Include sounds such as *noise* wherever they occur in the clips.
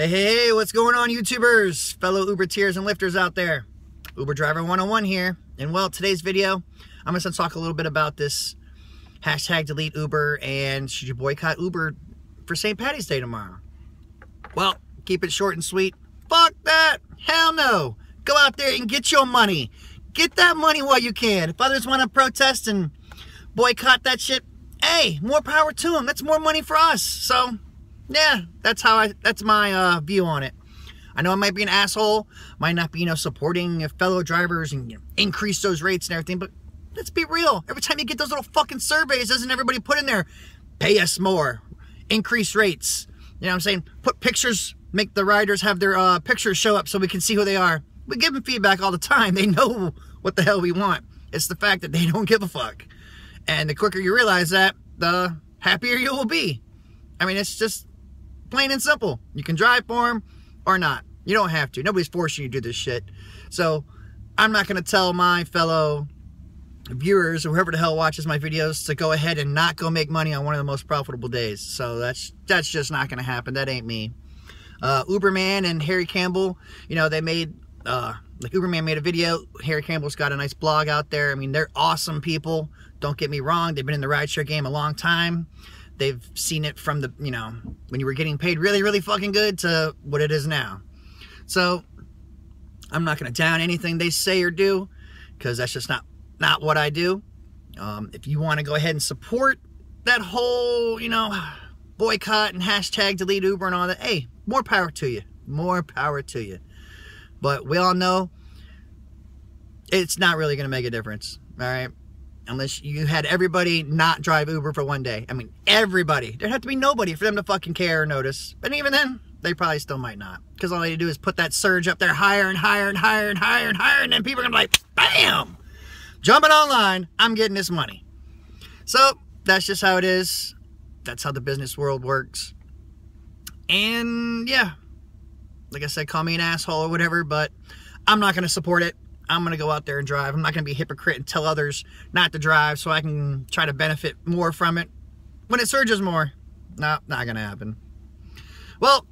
Hey, hey, hey, what's going on, YouTubers, fellow Uber tiers and lifters out there? Uber Driver 101 here. And well, today's video, I'm going to talk a little bit about this hashtag delete Uber and should you boycott Uber for St. Patty's Day tomorrow? Well, keep it short and sweet. Fuck that. Hell no. Go out there and get your money. Get that money while you can. If others want to protest and boycott that shit, hey, more power to them. That's more money for us. So yeah, that's how I, that's my uh, view on it. I know I might be an asshole, might not be, you know, supporting fellow drivers and you know, increase those rates and everything, but let's be real. Every time you get those little fucking surveys, doesn't everybody put in there, pay us more, increase rates? You know what I'm saying? Put pictures, make the riders have their uh, pictures show up so we can see who they are. We give them feedback all the time. They know what the hell we want. It's the fact that they *laughs* don't give a fuck. And the quicker you realize that, the happier you will be. I mean, it's just Plain and simple. You can drive for them or not. You don't have to. Nobody's forcing you to do this shit. So I'm not going to tell my fellow viewers or whoever the hell watches my videos to go ahead and not go make money on one of the most profitable days. So that's that's just not going to happen. That ain't me. Uh, Uberman and Harry Campbell, you know, they made, uh, like Uberman made a video. Harry Campbell's got a nice blog out there. I mean, they're awesome people. Don't get me wrong. They've been in the rideshare game a long time they've seen it from the, you know, when you were getting paid really, really fucking good to what it is now. So I'm not going to down anything they say or do because that's just not, not what I do. Um, if you want to go ahead and support that whole, you know, boycott and hashtag delete Uber and all that, hey, more power to you. More power to you. But we all know it's not really going to make a difference. All right unless you had everybody not drive Uber for one day. I mean, everybody. There'd have to be nobody for them to fucking care or notice. But even then, they probably still might not. Because all they do is put that surge up there higher and higher and higher and higher and higher, and then people are gonna be like, bam! Jumping online, I'm getting this money. So, that's just how it is. That's how the business world works. And yeah, like I said, call me an asshole or whatever, but I'm not gonna support it. I'm going to go out there and drive. I'm not going to be a hypocrite and tell others not to drive so I can try to benefit more from it. When it surges more, no, not going to happen. Well,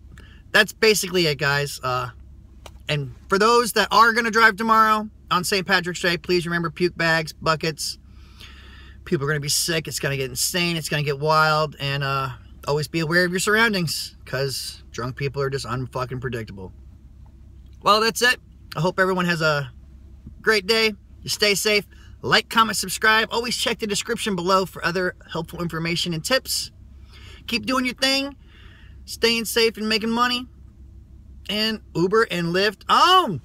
that's basically it, guys. Uh, and for those that are going to drive tomorrow on St. Patrick's Day, please remember puke bags, buckets. People are going to be sick. It's going to get insane. It's going to get wild. And uh, always be aware of your surroundings because drunk people are just unfucking predictable. Well, that's it. I hope everyone has a great day. You stay safe. Like, comment, subscribe. Always check the description below for other helpful information and tips. Keep doing your thing. Staying safe and making money. And Uber and Lyft on.